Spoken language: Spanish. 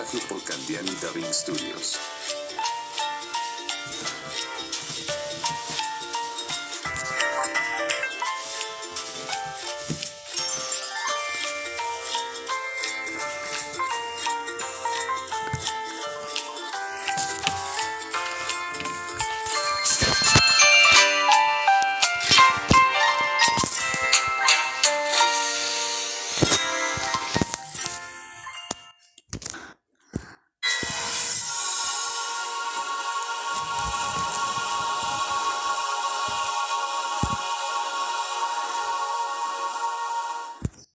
Doblaje por Candiani Dubbing Studios.